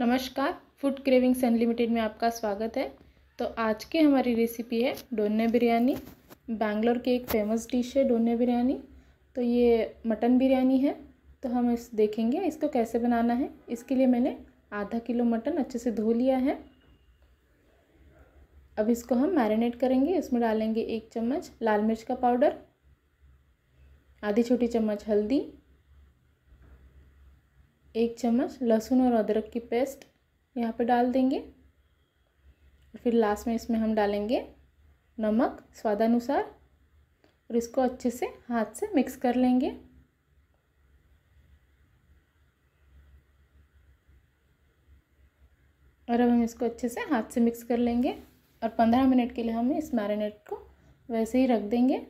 नमस्कार food cravings unlimited में आपका स्वागत है। तो आज की हमारी रेसिपी है डोने बिरयानी। बैंगलोर की एक फ़ेमस डिश है डोने बिरयानी। तो ये मटन बिरयानी है। तो हम इस देखेंगे इसको कैसे बनाना है। इसके लिए मैंने आधा किलो मटन अच्छे से धो लिया है। अब इसको हम मैरिनेट करेंगे। इसमें डालेंगे एक चम्मच लाल मिर्च का पाउडर आधी छोटी चम्मच हल्दी एक चम्मच लहसुन और अदरक की पेस्ट यहाँ पे डाल देंगे। और फिर लास्ट में इसमें हम डालेंगे नमक स्वादानुसार और इसको अच्छे से हाथ से मिक्स कर लेंगे। और अब हम इसको अच्छे से हाथ से मिक्स कर लेंगे और पंद्रह मिनट के लिए हम इस मैरिनेट को वैसे ही रख देंगे।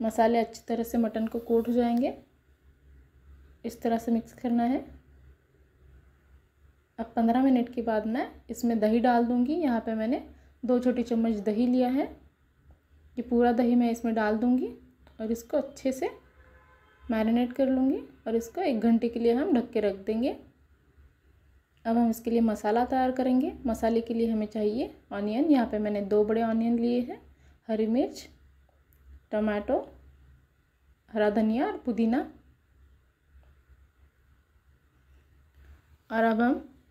मसाले अच्छी तरह से मटन को कोट हो जाएँगे। इस तरह से मिक्स करना है। अब पंद्रह मिनट के बाद मैं इसमें दही डाल दूँगी। यहाँ पे मैंने दो छोटी चम्मच दही लिया है। ये पूरा दही मैं इसमें डाल दूँगी और इसको अच्छे से मैरिनेट कर लूँगी और इसको एक घंटे के लिए हम ढक के रख देंगे। अब हम इसके लिए मसाला तैयार करेंगे। मसाले के लिए हमें चाहिए ऑनियन यहाँ पे मैंने दो बड़े ऑनियन लिए हैं। हरी मिर्च टमाटो, हरा धनिया और पुदीना। और अब हम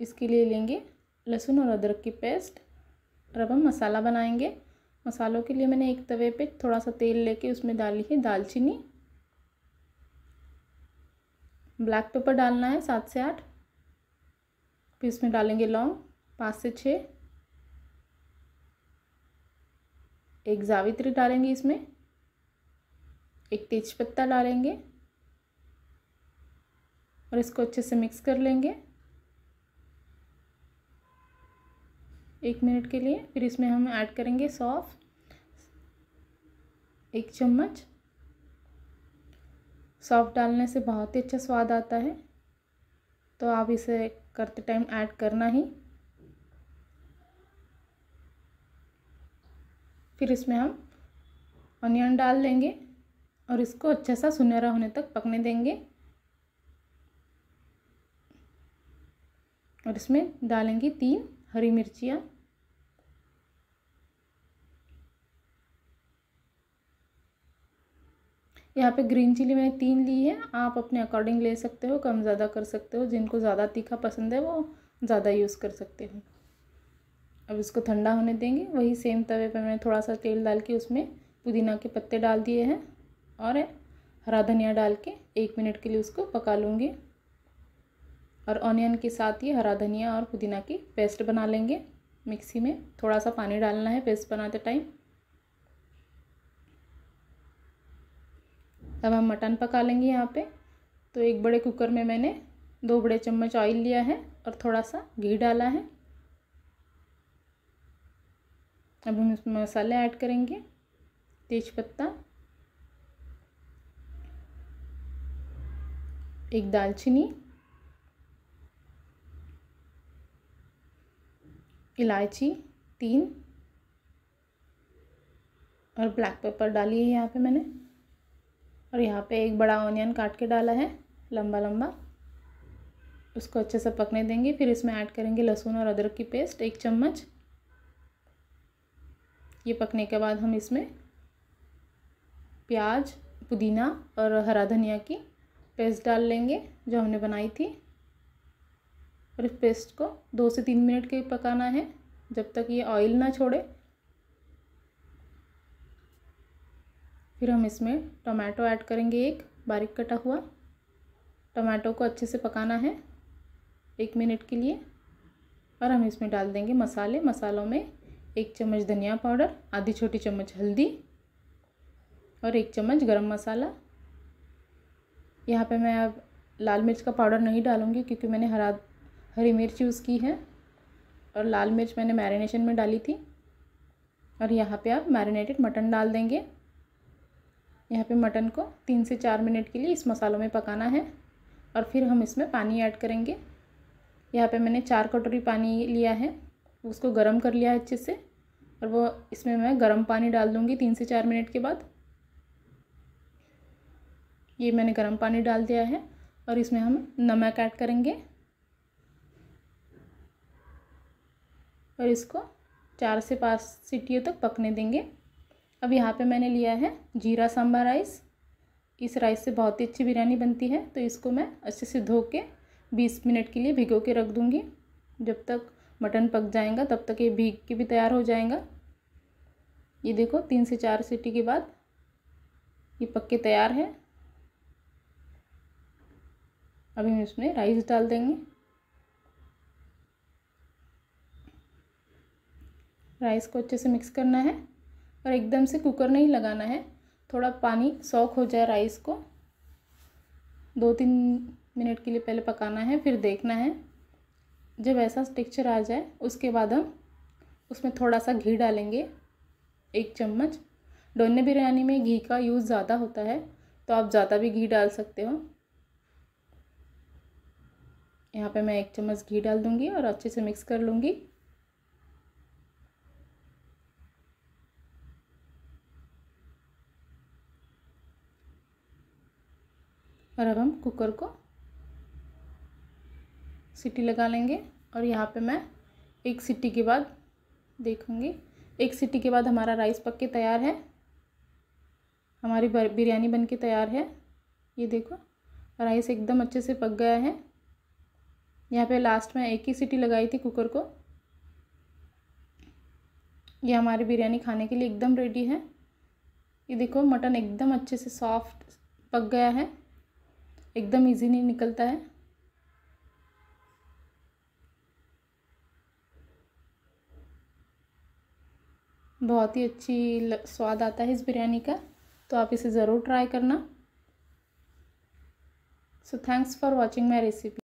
इसके लिए लेंगे लहसुन और अदरक की पेस्ट। और अब हम मसाला बनाएँगे। मसालों के लिए मैंने एक तवे पे थोड़ा सा तेल लेके उसमें डाली है दालचीनी। ब्लैक पेपर डालना है सात से आठ। फिर इसमें डालेंगे लौंग, पाँच से छः एक जावित्री डालेंगे इसमें, एक तेज पत्ता डालेंगे, और इसको अच्छे से मिक्स कर लेंगे। एक मिनट के लिए, फिर इसमें हम ऐड करेंगे सौफ, एक चम्मच। सौफ डालने से बहुत ही अच्छा स्वाद आता है तो आप इसे करते टाइम ऐड करना ही। फिर इसमें हम ऑनियन डाल देंगे और इसको अच्छे सा सुनहरा होने तक पकने देंगे। और इसमें डालेंगे तीन हरी मिर्चियाँ। यहाँ पे ग्रीन चिली मैंने तीन ली है। आप अपने अकॉर्डिंग ले सकते हो, कम ज़्यादा कर सकते हो। जिनको ज़्यादा तीखा पसंद है, वो ज़्यादा यूज़ कर सकते हो। अब इसको ठंडा होने देंगे। वही सेम तवे पर मैंने थोड़ा सा तेल डाल के उसमें पुदीना के पत्ते डाल दिए हैं और हरा धनिया डाल के एक मिनट के लिए उसको पका लूँगी। और ऑनियन के साथ ही हरा धनिया और पुदीना की पेस्ट बना लेंगे मिक्सी में। थोड़ा सा पानी डालना है पेस्ट बनाते टाइम अब हम मटन पका लेंगे यहाँ पे। तो एक बड़े कुकर में मैंने दो बड़े चम्मच ऑयल लिया है और थोड़ा सा घी डाला है। अब हम इसमें मसाले ऐड करेंगे, तेज पत्ता, एक दालचीनी, इलायची तीन, और ब्लैक पेपर डाली है यहाँ पे मैंने, और यहाँ पे एक बड़ा ऑनियन काट के डाला है, लंबा लंबा। उसको अच्छे से पकने देंगे, फिर इसमें ऐड करेंगे लहसुन और अदरक की पेस्ट, एक चम्मच। ये पकने के बाद हम इसमें प्याज, पुदीना और हरा धनिया की पेस्ट डाल लेंगे, जो हमने बनाई थी। और इस पेस्ट को दो से तीन मिनट के पकाना है, जब तक ये ऑयल ना छोड़े। फिर हम इसमें टमाटो ऐड करेंगे एक, बारीक कटा हुआ। टमाटो को अच्छे से पकाना है, एक मिनट के लिए। और हम इसमें डाल देंगे मसाले, मसालों में एक चम्मच धनिया पाउडर, आधी छोटी चम्मच हल्दी और एक चम्मच गरम मसाला। यहाँ पे मैं अब लाल मिर्च का पाउडर नहीं डालूँगी क्योंकि मैंने हरा, हरी मिर्च यूज़ की है और लाल मिर्च मैंने मैरिनेशन में डाली थी। और यहाँ पे आप मैरिनेटेड मटन डाल देंगे। यहाँ पे मटन को तीन से चार मिनट के लिए इस मसालों में पकाना है और फिर हम इसमें पानी ऐड करेंगे। यहाँ पे मैंने चार कटोरी पानी लिया है, उसको गर्म कर लिया है अच्छे से। और वो इसमें मैं गर्म पानी डाल दूँगी तीन से चार मिनट के बाद। ये मैंने गर्म पानी डाल दिया है और इसमें हम नमक ऐड करेंगे। और इसको चार से पाँच सीटियों तक पकने देंगे। अब यहाँ पे मैंने लिया है जीरा सांभर राइस। इस राइस से बहुत ही अच्छी बिरयानी बनती है तो इसको मैं अच्छे से धो के बीस मिनट के लिए भिगो के रख दूँगी, जब तक मटन पक जाएगा, तब तक ये भीग के भी तैयार हो जाएगा। ये देखो, तीन से चार सीटी के बाद ये पक के तैयार है। अभी हम इसमें राइस डाल देंगे। राइस को अच्छे से मिक्स करना है और एकदम से कुकर नहीं लगाना है। थोड़ा पानी सौख हो जाए राइस को। दो तीन मिनट के लिए पहले पकाना है, फिर देखना है। जब ऐसा टेक्सचर आ जाए, उसके बाद हम उसमें थोड़ा सा घी डालेंगे, एक चम्मच। डोने बिरयानी में घी का यूज़ ज़्यादा होता है तो आप ज़्यादा भी घी डाल सकते हो। यहाँ पे मैं एक चम्मच घी डाल दूँगी और अच्छे से मिक्स कर लूँगी। और अब हम कुकर को सीटी लगा लेंगे और यहाँ पे मैं एक सीटी के बाद देखूँगी। एक सीटी के बाद हमारा राइस पक के तैयार है। हमारी बिरयानी बन के तैयार है। ये देखो, राइस एकदम अच्छे से पक गया है। यहाँ पे लास्ट में एक ही सीटी लगाई थी कुकर को। ये हमारी बिरयानी खाने के लिए एकदम रेडी है। ये देखो, मटन एकदम अच्छे से सॉफ्ट पक गया है। एकदम इजी नहीं निकलता है। बहुत ही अच्छी स्वाद आता है इस बिरयानी का तो आप इसे ज़रूर ट्राई करना। So thanks for watching my recipe